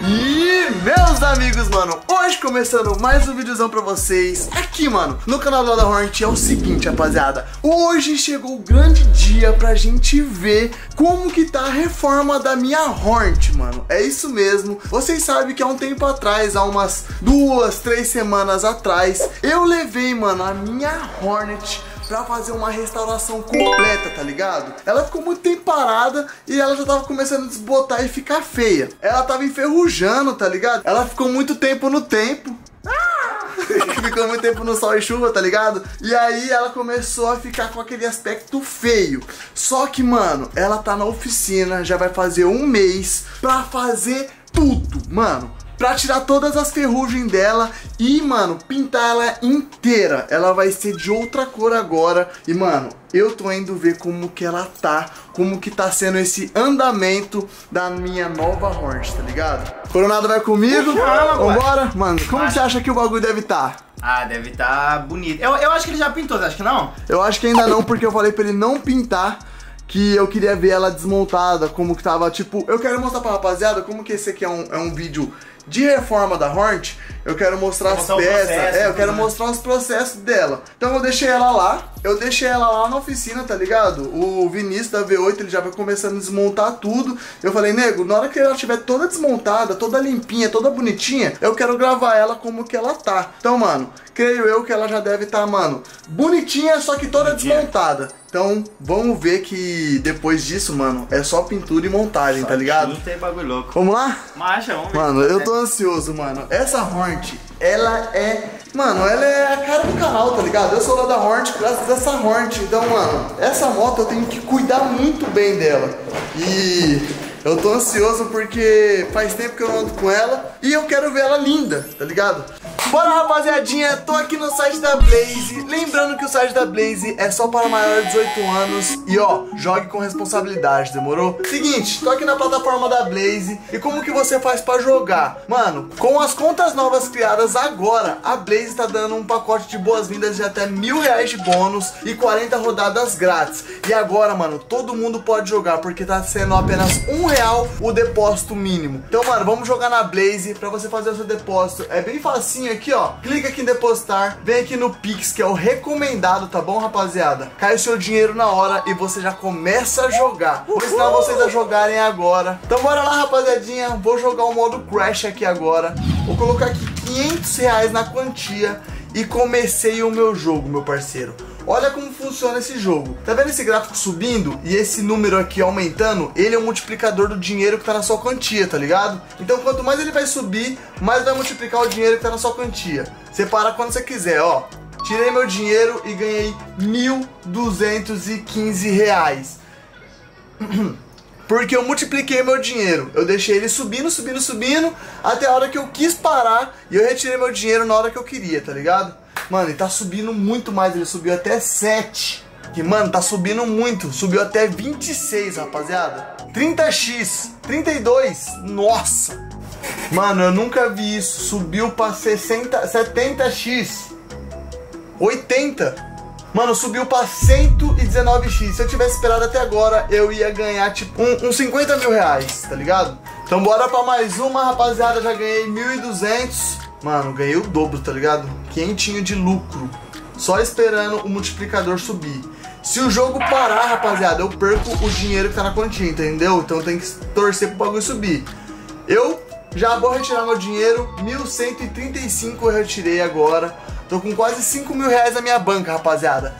E meus amigos, mano, hoje começando mais um videozão pra vocês. Aqui, mano, no canal do Lada Hornet é o seguinte, rapaziada. Hoje chegou o grande dia pra gente ver como que tá a reforma da minha Hornet, mano. É isso mesmo, vocês sabem que há um tempo atrás, há umas duas, três semanas atrás Eu levei, mano, a minha Hornet pra fazer uma restauração completa, tá ligado? Ela ficou muito tempo parada e ela já tava começando a desbotar e ficar feia. Ela tava enferrujando, tá ligado? Ela ficou muito tempo no tempo. ficou muito tempo no sol e chuva, tá ligado? E aí ela começou a ficar com aquele aspecto feio. Só que, mano, ela tá na oficina, já vai fazer um mês pra fazer tudo, mano pra tirar todas as ferrugens dela e, mano, pintar ela inteira. Ela vai ser de outra cor agora. E, mano, eu tô indo ver como que ela tá, como que tá sendo esse andamento da minha nova Hornet, tá ligado? Coronado vai comigo? Chama, Vambora? Mano, como vai. você acha que o bagulho deve estar? Tá? Ah, deve estar tá bonito. Eu, eu acho que ele já pintou, você acha que não? Eu acho que ainda não, porque eu falei pra ele não pintar que eu queria ver ela desmontada, como que tava, tipo, eu quero mostrar pra rapaziada como que esse aqui é um, é um vídeo de reforma da Hornet, eu quero mostrar as peças, processo, é, eu quero né? mostrar os processos dela. Então eu deixei ela lá, eu deixei ela lá na oficina, tá ligado? O Vinícius da V8, ele já vai começando a desmontar tudo. Eu falei, nego, na hora que ela estiver toda desmontada, toda limpinha, toda bonitinha, eu quero gravar ela como que ela tá. Então, mano, creio eu que ela já deve estar, tá, mano, bonitinha, só que toda desmontada. Então, vamos ver que depois disso, mano, é só pintura e montagem, só tá ligado? Tinta e bagulho louco. Vamos lá? Marcha, vamos ver. Mano, eu tô ansioso, mano. Essa Hornet, ela é... Mano, ela é a cara do canal, tá ligado? Eu sou lá da Hornet graças a essa Hornet. Então, mano, essa moto eu tenho que cuidar muito bem dela. E eu tô ansioso porque faz tempo que eu ando com ela e eu quero ver ela linda, tá ligado? Bora rapaziadinha, tô aqui no site da Blaze Lembrando que o site da Blaze é só para maiores de 18 anos E ó, jogue com responsabilidade, demorou? Seguinte, tô aqui na plataforma da Blaze E como que você faz pra jogar? Mano, com as contas novas criadas agora A Blaze tá dando um pacote de boas-vindas de até mil reais de bônus E 40 rodadas grátis E agora, mano, todo mundo pode jogar Porque tá sendo apenas um real o depósito mínimo Então, mano, vamos jogar na Blaze Pra você fazer o seu depósito É bem facinho aqui, ó, clica aqui em depositar, vem aqui no Pix, que é o recomendado, tá bom, rapaziada? Cai o seu dinheiro na hora e você já começa a jogar. Vou ensinar vocês a jogarem agora. Então bora lá, rapaziadinha, vou jogar o modo Crash aqui agora. Vou colocar aqui 500 reais na quantia e comecei o meu jogo, meu parceiro. Olha como funciona esse jogo. Tá vendo esse gráfico subindo e esse número aqui aumentando? Ele é um multiplicador do dinheiro que tá na sua quantia, tá ligado? Então quanto mais ele vai subir, mais vai multiplicar o dinheiro que tá na sua quantia. Você para quando você quiser, ó. Tirei meu dinheiro e ganhei 1.215 reais. Porque eu multipliquei meu dinheiro. Eu deixei ele subindo, subindo, subindo, até a hora que eu quis parar e eu retirei meu dinheiro na hora que eu queria, tá ligado? Mano, ele tá subindo muito mais, ele subiu até 7. Que, mano, tá subindo muito. Subiu até 26, rapaziada. 30x, 32, nossa. Mano, eu nunca vi isso. Subiu pra 60, 70x. 80. Mano, subiu pra 119x. Se eu tivesse esperado até agora, eu ia ganhar, tipo, uns um, um 50 mil reais, tá ligado? Então bora pra mais uma, rapaziada. Já ganhei 1.200. Mano, ganhei o dobro, tá ligado? Quentinho de lucro. Só esperando o multiplicador subir. Se o jogo parar, rapaziada, eu perco o dinheiro que tá na quantia, entendeu? Então tem que torcer pro bagulho subir. Eu já vou retirar meu dinheiro, 1.135 eu retirei agora. Tô com quase 5 mil reais na minha banca, rapaziada.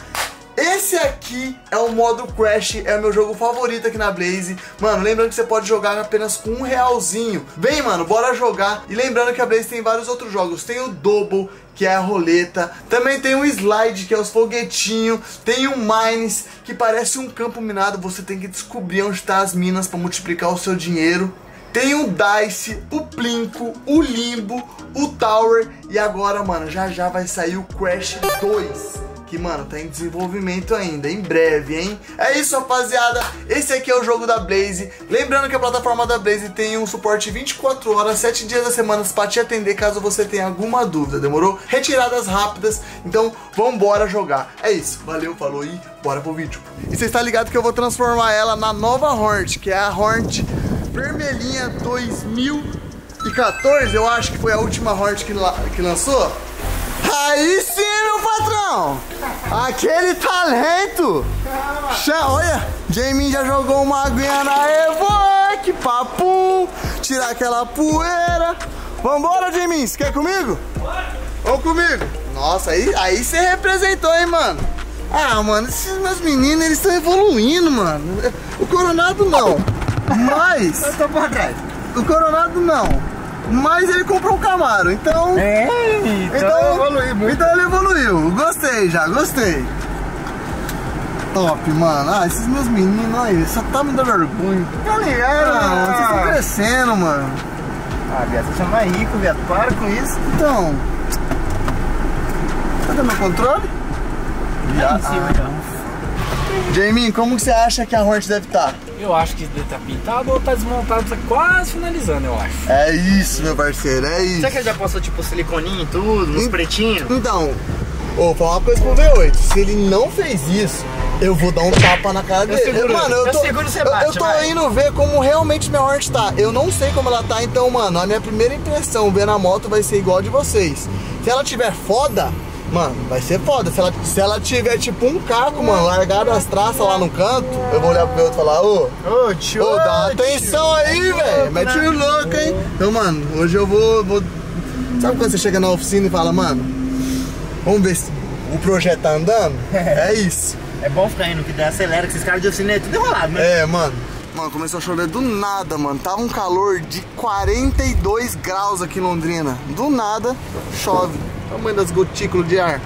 Esse aqui é o modo Crash, é o meu jogo favorito aqui na Blaze. Mano, lembrando que você pode jogar apenas com um realzinho. Vem, mano, bora jogar. E lembrando que a Blaze tem vários outros jogos. Tem o Double, que é a roleta. Também tem o Slide, que é os foguetinhos. Tem o Mines, que parece um campo minado. Você tem que descobrir onde estão tá as minas para multiplicar o seu dinheiro. Tem o Dice, o Plinko, o Limbo, o Tower e agora, mano, já já vai sair o Crash 2 que, mano, tá em desenvolvimento ainda, em breve, hein? É isso, rapaziada. Esse aqui é o jogo da Blaze. Lembrando que a plataforma da Blaze tem um suporte 24 horas, 7 dias da semana pra te atender caso você tenha alguma dúvida, demorou? Retiradas rápidas, então vambora jogar. É isso, valeu, falou e bora pro vídeo. E você está ligado que eu vou transformar ela na nova Hornet, que é a Hornet vermelhinha 2000 2014, eu acho que foi a última Hornet que, la- que lançou. Aí sim, meu patrão! Aquele talento! Olha, Jamie já jogou uma aguinha na Evoque, papum, tirar aquela poeira. Vambora, Jamie, você quer comigo? Vamos comigo! Nossa, aí, aí você representou, hein, mano? Ah, mano, esses meus meninos, eles estão evoluindo, mano. O Coronado não, mas... Eu tô por trás. O Coronado não. Mas ele comprou um Camaro, então. É, Então, então ele evoluiu. Gostei já, gostei. Top, mano. Ah, esses meus meninos aí, só tá me dando orgulho. Tá ligado? Ah, vocês estão crescendo, mano. Ah, viado, você chama rico, viado. Para com isso. Então. Cadê meu controle? Lá em cima, já. Jamie, como que você acha que a Hornet deve estar? Eu acho que estar pintado ou tá desmontado, tá quase finalizando, eu acho. É isso, meu parceiro, é isso. Será que ele já passou tipo siliconinho e tudo, nos pretinhos? Então, vou falar uma coisa pro V8. Se ele não fez isso, eu vou dar um tapa na cara dele. seguro, mano, eu eu tô, seguro, você eu- bate, eu tô vai. indo ver como realmente minha Hornet tá. Eu não sei como ela tá, então, mano, a minha primeira impressão vendo a moto vai ser igual a de vocês. Se ela tiver foda, mano, vai ser foda. Se ela, se ela tiver tipo um caco, mano, largado as traças lá no canto, eu vou olhar pro V8 e falar, ô. Ô, tio. Ô, dá uma atenção aí, velho. Mete o louco, hein? Então, mano, hoje eu vou, vou. Sabe quando você chega na oficina e fala, mano, vamos ver se o projeto tá andando? É isso. É bom ficar indo, que daí acelera, que esses caras de oficina é tudo enrolado, né? É, mano. Mano, começou a chover do nada, mano. Tava um calor de 42 graus aqui em Londrina. Do nada, chove. Tamanho das gotículas de ar.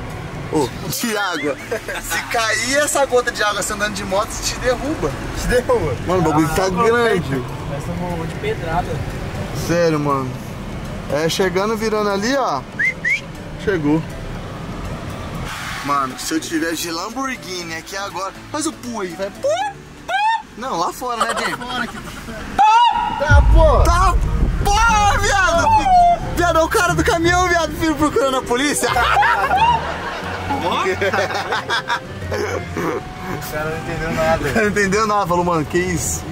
Ô, de água. Se cair essa gota de água você andando de moto, te derruba. Te derruba. Mano, o bagulho tá grande. Nós estamos de pedrada. Sério, mano. É, chegando, virando ali, ó. Chegou. Mano, se eu tivesse de Lamborghini aqui agora. Faz o pu aí, vai. Pu, pu. Não, lá fora, né, James? Fora aqui. Tá, pô. Tá. Porra, viado! Viado, é o cara do caminhão, viado, filho, procurando a polícia. O cara não entendeu nada. Não entendeu nada, falou, mano, que isso?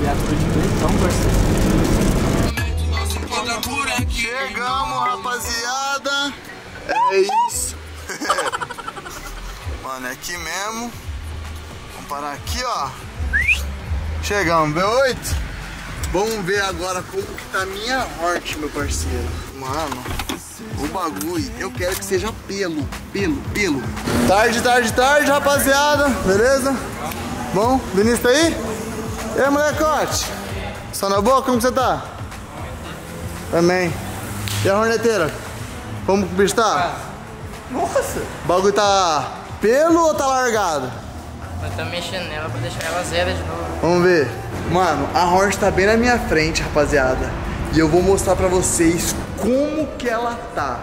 Viado, tô de pretão, parceiro. Chegamos, rapaziada. É isso. Mano, é aqui mesmo. Vamos parar aqui, ó. Chegamos, B8. Vamos ver agora como que tá a minha horte, meu parceiro. Mano, o bagulho, eu quero que seja pelo, pelo, pelo. Tarde, tarde, tarde, rapaziada. Beleza? Bom, Vinícius tá aí? E aí, molecote? Só na boa? Como que você tá? Também. E a horneteira? Como que o bicho tá? Nossa. O bagulho tá pelo ou tá largado? Eu tô mexendo nela pra deixar ela zero de novo. Vamos ver. Mano, a Hornet tá bem na minha frente, rapaziada. E eu vou mostrar pra vocês como que ela tá.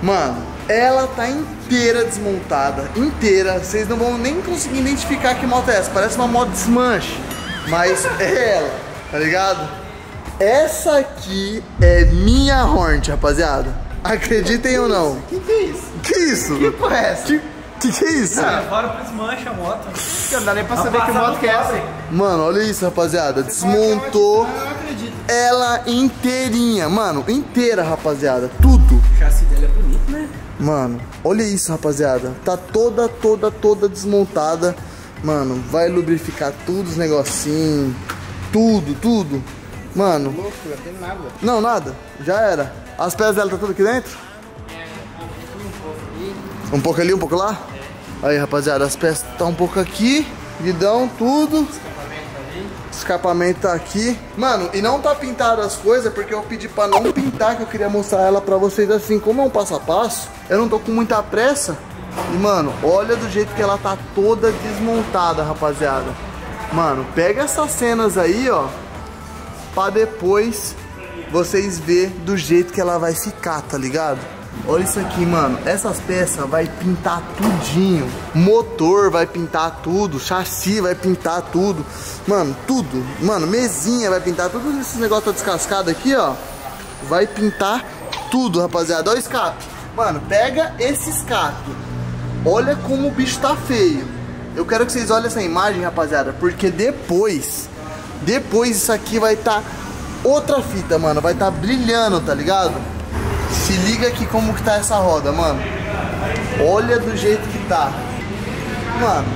Mano, ela tá inteira desmontada. Inteira. Vocês não vão nem conseguir identificar que moto é essa. Parece uma moto desmanche. Mas é ela, tá ligado? Essa aqui é minha Hornet, rapaziada. Acreditem ou não. Que que é isso? Que isso? Que porra é essa? Que, que que é isso? Agora desmancha a moto. Não dá nem pra saber que moto que é essa. Mano, olha isso, rapaziada. Desmontou ela inteirinha. Mano, inteira, rapaziada. Tudo. O chassi dela é bonito, né? Mano, olha isso, rapaziada. Tá toda, toda, toda desmontada. Mano, vai lubrificar tudo os negocinhos. Tudo, tudo. Mano, Louco, não tem nada. não, nada. Já era. As peças dela tá tudo aqui dentro? Um pouco ali, um pouco lá? Aí, rapaziada, as peças tá um pouco aqui. Guidão, tudo. Escapamento tá aqui. Mano, e não tá pintado as coisas porque eu pedi pra não pintar, que eu queria mostrar ela pra vocês assim. Como é um passo a passo, eu não tô com muita pressa. E, mano, olha do jeito que ela tá toda desmontada, rapaziada. Mano, pega essas cenas aí, ó. Pra depois vocês ver do jeito que ela vai ficar, tá ligado? Olha isso aqui, mano. Essas peças vai pintar tudinho. Motor vai pintar tudo. Chassi vai pintar tudo. Mano, tudo. Mano, mesinha vai pintar tudo. Esses negócios descascados aqui, ó. Vai pintar tudo, rapaziada. Olha o escape. Mano, pega esse escape. Olha como o bicho tá feio. Eu quero que vocês olhem essa imagem, rapaziada. Porque depois, depois isso aqui vai estar outra fita, mano. Vai tá brilhando, tá ligado? Se liga aqui como que tá essa roda, mano. Olha do jeito que tá. Mano,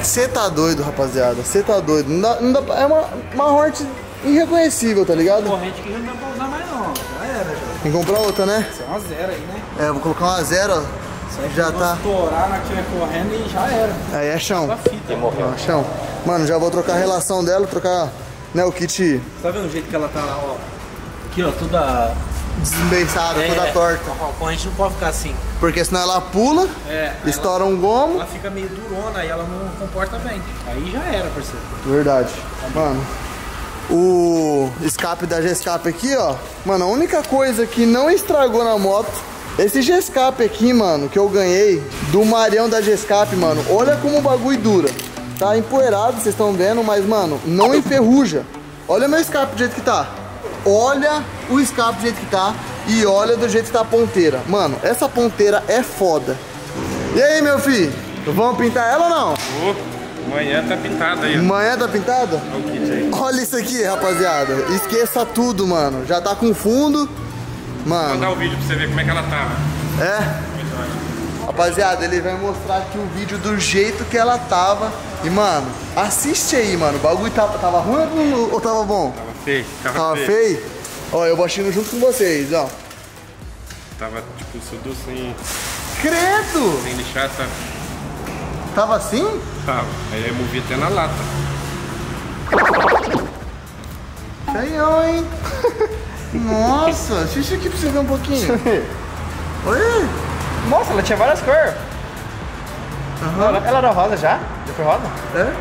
você tá doido, rapaziada. Você tá doido. Não dá, não dá é uma, uma Hornet irreconhecível, tá ligado? Corrente que não dá pra usar mais não. Já era, já. Tem que comprar outra, né? Isso é uma zero aí, né? É, vou colocar uma zero, ó. Já tá. estourar na que vai correndo e já era. Aí é chão. Fita. Ó, chão. Mano, já vou trocar a relação dela, trocar né, o kit Tá vendo o jeito que ela tá lá, ó? Aqui, ó, toda... desembeiçada, toda torta. A corrente não pode ficar assim. Porque senão ela pula, É. estoura um gomo. Ela, ela fica meio durona e ela não comporta bem. Aí já era, parceiro. Verdade. Mano, o escape da G-Escape aqui, ó. Mano, a única coisa que não estragou na moto, esse G-Escape aqui, mano, que eu ganhei do Marião da G-Escape, mano. Olha como o bagulho dura. Tá empoeirado, vocês estão vendo, mas, mano, não enferruja. Olha meu escape do jeito que tá. Olha o escape do jeito que tá e olha do jeito que tá a ponteira. Mano, essa ponteira é foda. E aí, meu filho? Vamos pintar ela ou não? Amanhã tá pintado aí, ó. Manhã tá pintada? Olha isso aqui, rapaziada. Esqueça tudo, mano. Já tá com fundo. Vou Mano, mandar o vídeo pra você ver como é que ela tava. é. Rapaziada, ele vai mostrar aqui o vídeo do jeito que ela tava. E, mano, assiste aí, mano. O bagulho tava, tava ruim ou- ou tava bom? Tava feio, tava, Tava feio. feio? Ó, eu baixando junto com vocês, ó. Tava tipo tudo sem, Credo! sem lixar, sabe? Tava assim? Tava. Aí eu movi até na lata. Feião, hein? Nossa, assiste aqui pra você ver um pouquinho. Oi? Nossa, ela tinha várias cores. Ela, ela era rosa já? Já foi rosa? É?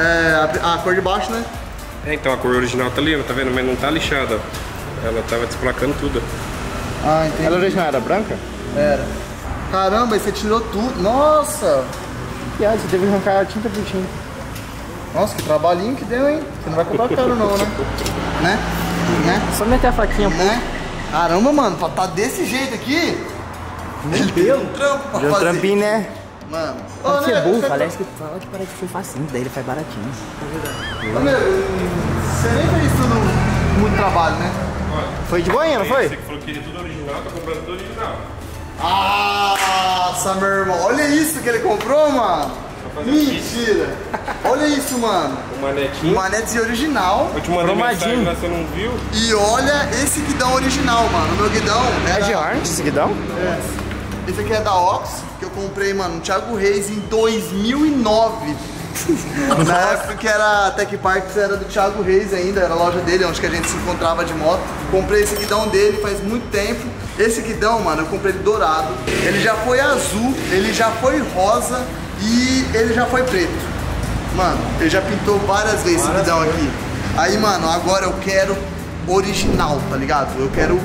É, a, a cor de baixo, né? É, então a cor original tá ali, ó, tá vendo? Mas não tá lixada, ó. Ela tava desplacando tudo. Ah, entendi. Ela original era branca? Era. Caramba, aí você tirou tudo. Nossa! Piada, você teve que arrancar a tinta por tinta. Nossa, que trabalhinho que deu, hein? Você não vai comprar caro não, né? Né? Né? Só meter a faquinha. Né? Caramba, mano, pra tá desse jeito aqui. Ele deu um trampo pra Deu um fazer. trampinho, né? Mano. Pode Ô, ser né, burro, você- parece que fala que parece que foi facinho, daí ele faz baratinho. Ô, meu, Você nem fez tudo muito trabalho, né? Foi de boinha, não Você foi? que falou que queria tudo original, tá comprando tudo original. Nossa, meu irmão, olha isso que ele comprou, mano. um Mentira. Olha isso, mano. Uma netinha. Manete original. Eu te mandei Cromadinho. mensagem lá, você não viu? E olha esse guidão original, mano. O meu guidão É de era... Hornet esse guidão? Esse aqui é da Ox, que eu comprei, mano, no Thiago Reis em 2009. Na época que era a Tech Parks, era do Thiago Reis ainda, era a loja dele, onde que a gente se encontrava de moto. Comprei esse guidão dele faz muito tempo. Esse guidão, mano, eu comprei ele dourado. Ele já foi azul, ele já foi rosa e ele já foi preto. Mano, ele já pintou várias vezes esse guidão aqui. Aí, mano, agora eu quero original, tá ligado? Eu quero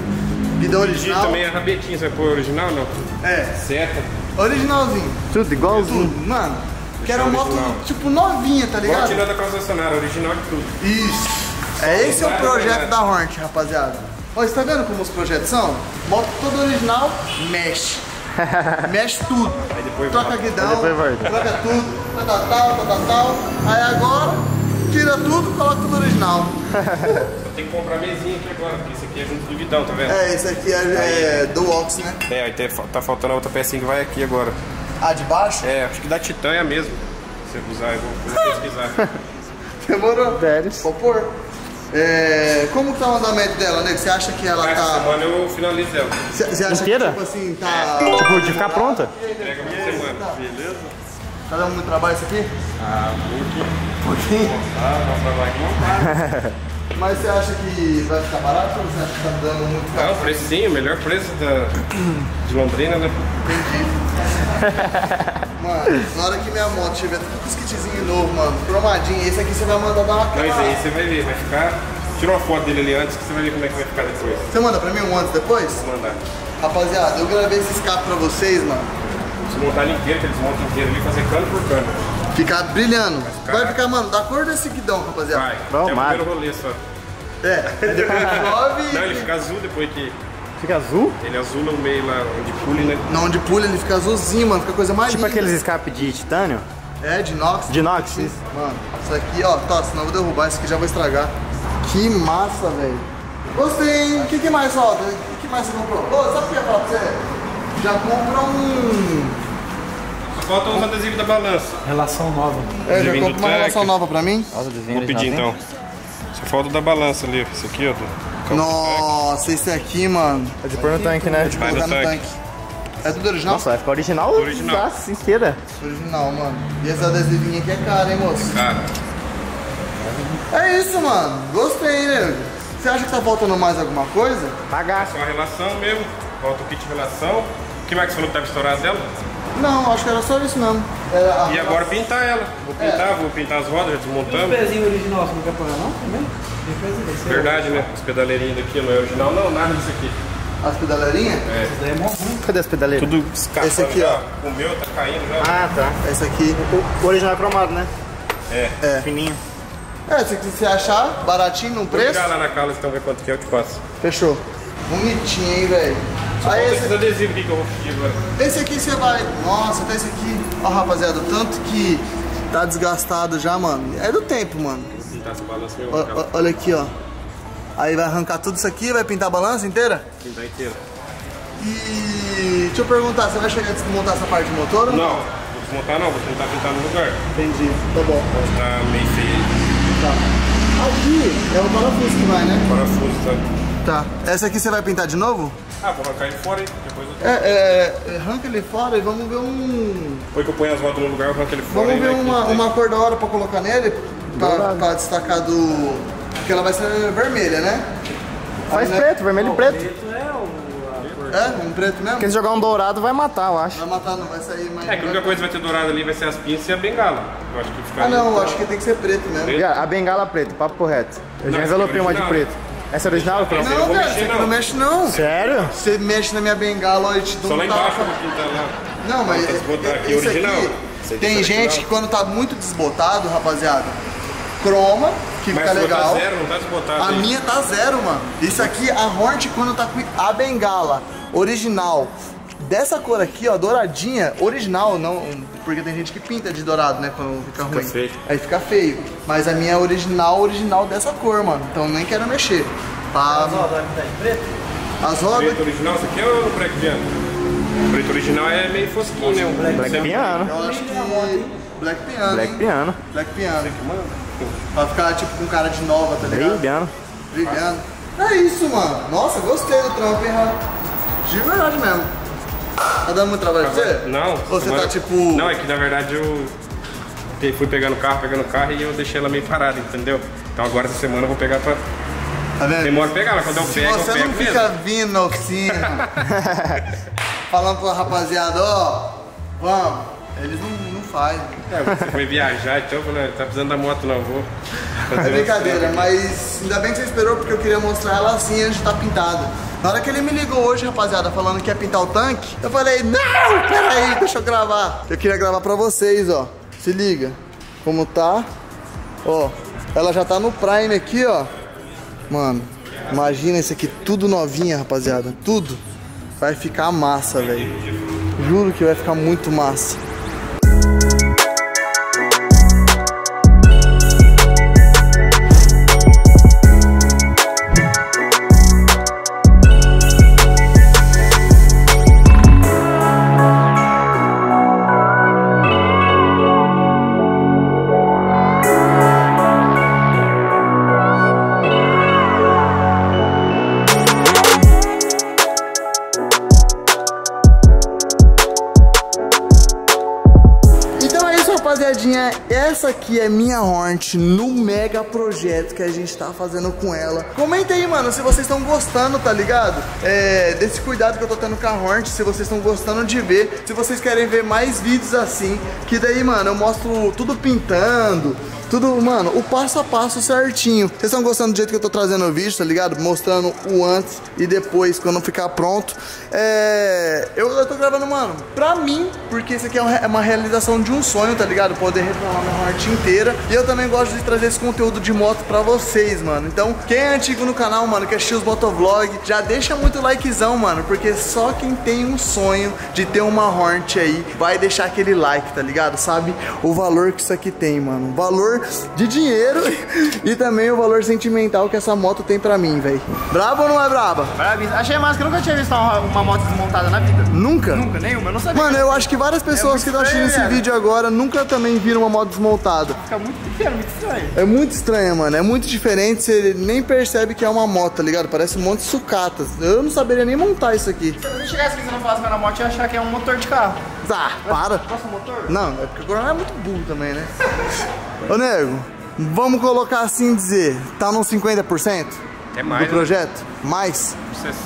guidão E original. também a rabetinha, você vai pôr original não? É, Seta. Originalzinho. Tudo igualzinho. Tudo, mano. Quero uma moto, original. tipo, novinha, tá Igual ligado? tirando da concessionária, original de tudo. Isso. É esse é o projeto da Hornet, rapaziada. Ó, você tá vendo como os projetos são? Moto toda original, mexe. mexe tudo. Aí depois troca volta. guidão, troca tudo, tal, tal, tal, tal, tal, tal. Aí agora, tira tudo, coloca tudo original. Tem que comprar mesinha aqui agora, porque isso aqui é junto do guidão, tá vendo? É, esse aqui é, é do Ox, né? É, aí tá faltando a outra pecinha que vai aqui agora. Ah, de baixo? É, acho que da Titânia mesmo. Se você usar, eu vou, vou pesquisar. Demorou. Deres. Vou pôr. É, como que tá o andamento dela, né? Você acha que ela Essa tá... semana eu finalizo ela. Você acha Inteira? que, tipo assim, tá... Tipo, de ficar pronta? Pega uma semana. Beleza? Tá dando muito trabalho isso aqui? Ah, muito. pouquinho. Ah, nosso trabalho aqui não para. Mas você acha que vai ficar barato ou você acha que tá dando muito Não, caro? precinho, melhor preço da, de Londrina, né? Mano, na hora que minha moto tiver tudo com os kitzinhos novos, mano, cromadinho, esse aqui você vai mandar dar uma Mas cara. aí você vai ver, vai ficar. Tira uma foto dele ali antes que você vai ver como é que vai ficar depois. Você manda pra mim um antes depois? Vou mandar. Rapaziada, eu gravei esse escape pra vocês, mano. Se montar ele inteiro, que eles montam inteiro ali, fazer cano por cano. Ficar brilhando. ficar- Vai ficar, mano, da cor desse guidão, rapaziada. Vai, Vamos, é o primeiro rolê só. É, depois de nove. Não, ele fica azul depois que. Fica azul? Ele azula o meio lá onde pule, né? Na onde pulha ele fica azulzinho, mano, fica coisa mais Tipo linda. aqueles escapes de titânio? É, de inox? De inox, isso. Mano, isso aqui, ó, tá, senão eu vou derrubar, isso aqui já vou estragar. Que massa, velho. Gostei, hein? O que, que mais falta? O que, que mais você comprou? Ô, sabe o que eu ia falar pra você? Já compra um. Só falta os adesivos da balança. Relação nova. É, já compra uma relação nova pra mim? Desenho Vou pedir então. Só falta o da balança ali, esse aqui, ó. do- Nossa, esse aqui, mano. É de pôr no tanque, né? Vai Colocar no no tanque. tanque. É tudo original? Nossa, vai ficar original. Original. Nossa, inteira. Original, mano. E esse adesivinho aqui é caro, hein, moço? Cara, É isso, mano. Gostei, né? Você acha que tá faltando mais alguma coisa? Pagar. só a relação mesmo. Falta o kit de relação. O que mais que você falou que tava estourado dela? Não, acho que era só isso mesmo. Era a- E agora pintar ela. Vou pintar, vou pintar as rodas, já desmontamos. pezinho original você não quer pagar não também? Verdade, né? As pedaleirinhas daqui não é original, não, nada disso aqui. as pedaleirinhas? Esse daí é mó ruim. Cadê as pedaleiras? Tudo escapando Esse aqui, já. O meu tá caindo já. Ah, tá. Esse aqui. O, original é cromado, né? É. É. Fininho. É, se você achar baratinho no Vou preço, ligar lá na Carla, então ver quanto que é, eu te passo. fechou. Bonitinho, hein, velho. Aí falta esse, adesivos aqui que eu vou pedir agora. esse aqui você vai. Nossa, até esse aqui. Ó, rapaziada, o tanto que tá desgastado já, mano. É do tempo, mano. Vou pintar essa balança Ó, olha aqui, ó. Aí vai arrancar tudo isso aqui, vai pintar a balança inteira? Pintar inteira. E deixa eu perguntar, você vai chegar a desmontar essa parte do motor? ou Não, vou desmontar não, vou tentar pintar no lugar. Entendi, tá bom. Tá meio feio. Tá. Aqui é o parafuso que vai, né? Parafuso, tá? Tá. Essa aqui você vai pintar de novo? Ah, vou arrancar ele fora aí. Depois eu... É, é, arranca ele fora e vamos ver um. Depois que eu ponho as rodas no lugar, eu arranco ele fora. Vamos aí, ver vai uma, uma cor da hora pra colocar nele, pra, pra destacar do. Porque ela vai ser vermelha, né? Faz Aí, né? preto, vermelho e preto. É, um preto mesmo? Porque se jogar um dourado vai matar, eu acho. Vai matar, não vai sair mais. É, que a única coisa que vai ter dourado ali vai ser as pinças e a bengala. Eu acho que fica Ah, não, eu acho que tem que ser preto mesmo. Preto? A bengala preta, papo reto. Eu já Não, envelopei uma de preto. Essa é original, eu Não, vou velho, mexer, não. não mexe não. Sério? Você mexe na minha bengala ó, e te dou Só um lá embaixo eu tapa. lá. Não, mas Vamos botar aqui original. aqui, tem tá gente original. que quando tá muito desbotado, rapaziada, croma, que Mas fica a sua legal. tá zero, não tá desbotado A aí. minha tá zero, mano. Isso aqui, a Hornet, quando tá com a bengala original, dessa cor aqui, ó, douradinha, original, não. Porque tem gente que pinta de dourado, né? Quando fica, ruim. feio. Aí fica feio. Mas a minha é original, original dessa cor, mano. Então nem quero mexer. Tá. As rodas As rodas. Preto original, isso aqui é o black piano? O preto original é meio fosquinho, né? Um Black sempre- piano. Eu acho que. Black Piano. Black hein? piano. Black Piano. Pra ficar tipo com cara de nova, tá ligado? Brilhando. Brilhando. É isso, mano. Nossa, gostei do trampo, hein, Rafa? De verdade mesmo. Tá dando muito trabalho pra você? Não. Ou você tá tipo. Não, é que na verdade eu fui pegando o carro, pegando o carro e eu deixei ela meio parada, entendeu? Então agora essa semana eu vou pegar pra. Tá vendo? Demora pegar, mas quando eu pego, eu você pego não mesmo. fica vindo na oficina, falando pra rapaziada, ó, vamos, eles não, não fazem. É, você foi viajar, então eu falei, tá precisando da moto não, vou. É brincadeira, mas ainda bem que você esperou porque eu queria mostrar ela assim antes de estar pintada. Na hora que ele me ligou hoje, rapaziada, falando que ia pintar o tanque, eu falei, não, peraí, deixa eu gravar. Eu queria gravar pra vocês, ó. Se liga, como tá. Ó, ela já tá no prime aqui, ó. Mano, imagina isso aqui tudo novinha, rapaziada, tudo. Vai ficar massa, velho. Juro que vai ficar muito massa. Essa aqui é minha Hornet no mega projeto que a gente tá fazendo com ela. Comenta aí, mano, se vocês estão gostando, tá ligado? É, desse cuidado que eu tô tendo com a Hornet, se vocês estão gostando de ver, se vocês querem ver mais vídeos assim, que daí, mano, eu mostro tudo pintando, Tudo, mano, o passo a passo certinho. Vocês estão gostando do jeito que eu tô trazendo o vídeo, tá ligado? Mostrando o antes e depois, quando ficar pronto. É... Eu, eu tô gravando, mano, pra mim, porque isso aqui é uma, é uma realização de um sonho, tá ligado? Poder revelar minha arte inteira. E eu também gosto de trazer esse conteúdo de moto pra vocês, mano. Então, quem é antigo no canal, mano, que assistiu os motovlog, já deixa muito likezão, mano, porque só quem tem um sonho de ter uma Hornet aí vai deixar aquele like, tá ligado? Sabe o valor que isso aqui tem, mano. O valor de dinheiro e também o valor sentimental que essa moto tem pra mim, velho. Brabo ou não é braba? Achei massa que eu nunca tinha visto uma, uma moto desmontada na vida. Nunca? Nunca, nenhuma. Eu não sabia. Mano, eu acho que várias pessoas muito que estão assistindo esse vídeo agora nunca também viram uma moto desmontada. Fica muito pequeno, muito estranho. É muito estranho, mano. É muito diferente. Você nem percebe que é uma moto, tá ligado? Parece um monte de sucatas. Eu não saberia nem montar isso aqui. Se eu chegasse aqui e não falasse era moto, eu ia achar que é um motor de carro. Tá, para. Posso um motor? Não, é porque o coronel é muito burro também, né? Ô, nego, vamos colocar assim dizer, tá nos 50% É do mais, né? projeto? Mais?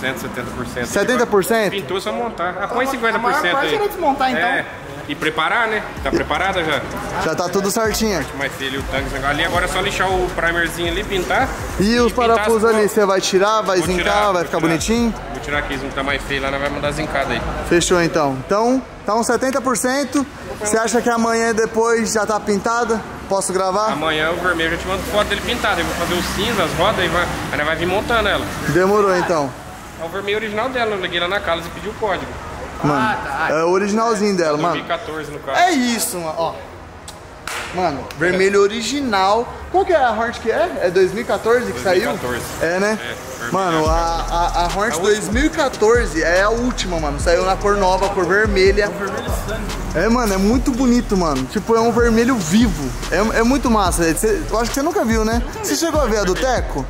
60, 70%. 70%? Pintou só montar. Ah, põe 50% A maior parte aí. era desmontar, então. É. E preparar, né? Tá preparada já? Já tá tudo certinho. Mas ele o tanque ali agora é só lixar o primerzinho ali, pintar. E os pintar parafusos ali, você vai tirar, vai Vou zincar, tirar, vai ficar tirar. bonitinho? Vou tirar aqui, não tá mais feio lá, nós vamos mandar zincada aí. Fechou então. Então, tá uns 70%. Você acha que amanhã e depois já tá pintada? Posso gravar? Amanhã o vermelho eu te mando foto dele pintado. Eu vou fazer o cinza, as rodas, e vai, aí vai vir montando ela. Demorou então. É o vermelho original dela, eu liguei lá na Calas e pedi o código. Mano, é o originalzinho dela, mano. 2014 no caso. É isso, mano. Ó. Mano, vermelho original. Qual que é a Hornet que é? É 2014 que saiu? 2014. É, né? É, vermelho. mano, a, a, a Hornet 2014 é a última, mano. Saiu na cor nova, cor vermelha. É, mano, é muito bonito, mano. Tipo, é um vermelho vivo. É, é muito massa. Cê- eu acho que você nunca viu, né? Você chegou a ver a do Teco?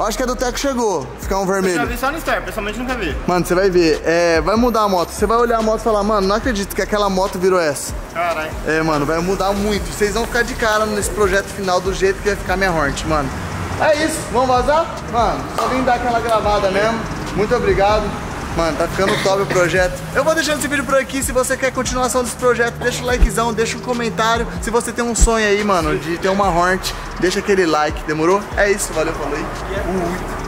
Eu acho que a do Teco chegou. Ficar um Já vermelho. vi só no Star, pessoalmente nunca vi. Mano, você vai ver. É, vai mudar a moto. Você vai olhar a moto e falar, mano, não acredito que aquela moto virou essa. Caralho. É, mano, vai mudar muito. Vocês vão ficar de cara nesse projeto final do jeito que vai ficar minha Hornet, mano. É isso, vamos vazar? Mano, só vim dar aquela gravada mesmo. Muito obrigado. Mano, tá ficando top o projeto. Eu vou deixando esse vídeo por aqui. Se você quer continuação desse projeto, deixa o likezão, deixa um comentário. Se você tem um sonho aí, mano, de ter uma Hornet, deixa aquele like. Demorou? É isso, valeu, falou aí.